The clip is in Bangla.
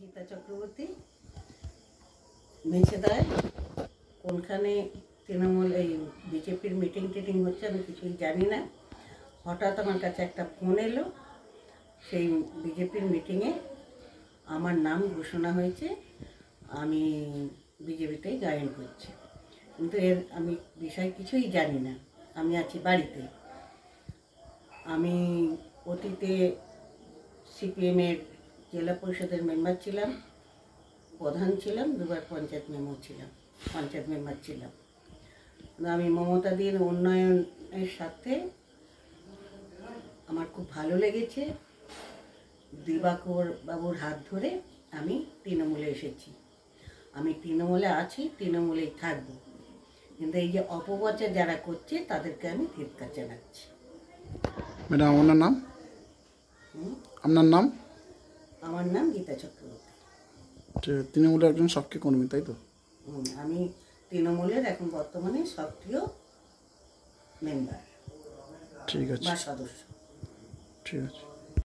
গীতা চক্রবর্তী মেছেদায় কোনখানে তৃণমূল এই বিজেপির মিটিং টিটিং হচ্ছে আমি কিছুই জানি না। হঠাৎ আমার কাছে একটা ফোন এলো, সেই বিজেপির মিটিংয়ে আমার নাম ঘোষণা হয়েছে, আমি বিজেপিতেই জয়েন করছি। কিন্তু এর আমি বিষয় কিছুই জানি না, আমি আছি বাড়িতে। আমি অতীতে সিপিএমের জেলা পরিষদের মেম্বার ছিলাম প্রধান ছিলাম দুবার পঞ্চায়েত মেম্বার ছিলাম পঞ্চায়েত মেম্বার ছিলাম। আমি মমতা দিন উন্নয়নের সাথে আমার খুব ভালো লেগেছে। দিবাকর বাবুর হাত ধরে আমি তৃণমূলে এসেছি। আমি তৃণমূলে আছি তৃণমূলেই থাকব। কিন্তু এই যে অপপ্রচার যারা করছে তাদেরকে আমি ধিৎকার জানাচ্ছি। ম্যাডাম আপনার নাম? আপনার নাম? আমার নাম গীতা চক্রবর্তী। তৃণমূলের একজন সক্রিয় কর্মী তাই তো? আমি তৃণমূলের এখন বর্তমানে সক্রিয় মেম্বার ঠিক আছে। বা সদস্য। ঠিক আছে।